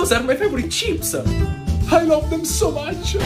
those are my favorite chips. I love them so much.